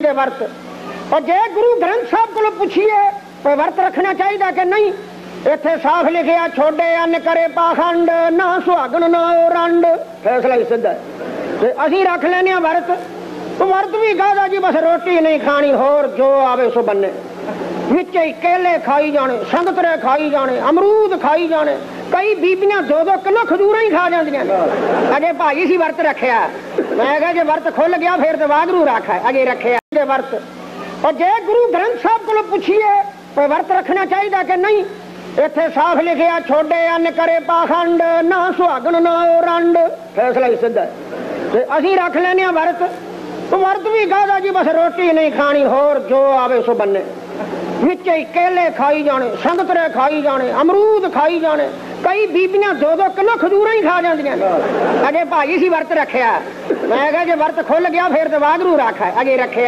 ਦੇ ਵਰਤ ਔਰ ਜੇ ਗੁਰੂ ਗ੍ਰੰਥ ਸਾਹਿਬ ਕੋਲੋਂ ਪੁੱਛੀਏ ਕੋਈ ਵਰਤ ਰੱਖਣਾ ਚਾਹੀਦਾ ਕਿ ਨਹੀਂ ਇੱਥੇ ਸਾਫ਼ ਲਿਖਿਆ ਛੋਡੇ ਅੰਨ ਕਰੇ ਪਾਖੰਡ ਨਾ ਸੁਹਾਗਣ ਨਾ ਉਹ ਰੰਡ ਫੈਸਲਾ ਹੀ ਸਿੱਧਾ ਹੈ। ਤੇ ਅਸੀਂ ਰੱਖ ਲੈਨੇ ਆ ਵਰਤ ਉਹ ਵਰਤ ਵੀ ਗਾਦਾ ਜੀ ਬਸ ਰੋਟੀ ਨਹੀਂ ਖਾਣੀ ਹੋਰ ਜੋ ਆਵੇ ਸੋ ਬੰਨੇ ਵਿੱਚ ਹੀ ਕੇਲੇ ਖਾਈ ਜਾਣੇ ਸੰਗਤਰੇ ਖਾਈ ਜਾਣੇ ਅਮਰੂਦ ਖਾਈ ਜਾਣੇ ਕਈ ਬੀਬੀਆਂ ਦੋ ਦੋ ਕਿਲੋ ਖਜੂਰਾਂ ਹੀ ਖਾ ਜਾਂਦੀਆਂ ਨੇ ਅਜੇ ਭਾਈ ਸੀ ਵਰਤ ਰੱਖਿਆ ਮੈਂ ਕਿਹਾ ਜੇ ਵਰਤ ਖੁੱਲ ਗਿਆ ਫੇਰ ਤੇ ਵਾਗਰੂ ਰੱਖਾ ਅਜੇ ਰੱਖਿਆ ਜੇ ਵਰਤ ਔਰ ਜੇ ਗੁਰੂ ਗ੍ਰੰਥ ਸਾਹਿਬ ਕੋਲੋਂ ਪੁੱਛੀਏ ਕੋਈ ਵਰਤ ਰੱਖਣਾ ਚਾਹੀਦਾ ਕਿ ਨਹੀਂ ਇੱਥੇ ਸਾਫ਼ ਲਿਖਿਆ ਛੋਡੇ ਅੰਨ ਕਰੇ ਪਾਖੰਡ ਨਾ ਸੁਹਾਗਣ ਨਾ ਉਹ ਰੰਡ ਫੈਸਲਾ ਹੀ ਸਿੱਧਾ ਹੈ। ਤੇ ਅਸੀਂ ਰੱਖ ਲੈਨੇ ਆ ਵਰਤ ਉਹ ਵਰਤ ਵੀ ਗਾਦਾ ਜੀ ਬਸ ਰੋਟੀ ਨਹੀਂ ਖਾਣੀ ਹੋਰ ਜੋ ਆਵੇ ਸੋ ਬੰਨੇ ਵਿੱਚ ਹੀ ਕੇਲੇ ਖਾਈ ਜਾਣੇ ਸੰਗਤਰੇ ਖਾਈ ਜਾਣੇ ਅਮਰੂਦ ਖਾਈ ਜਾਣੇ ਕਈ ਬੀਬੀਆਂ ਦੋ ਦੋ ਕਿਲੋ ਖਜੂਰਾਂ ਹੀ ਖਾ ਜਾਂਦੀਆਂ ਨੇ। ਅਜੇ ਭਾਈ ਸੀ ਵਰਤ ਰੱਖਿਆ। ਮੈਂ ਕਿਹਾ ਜੇ ਵਰਤ ਖੁੱਲ ਗਿਆ, ਫੇਰ ਤੇ ਵਾਗਰੂ ਰੱਖਾ ਅਜੇ ਰੱਖਿਆ।